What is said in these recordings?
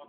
সব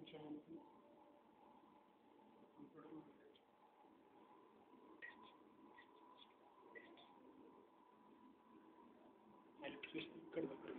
which I am comfortable with it. I'll just cut the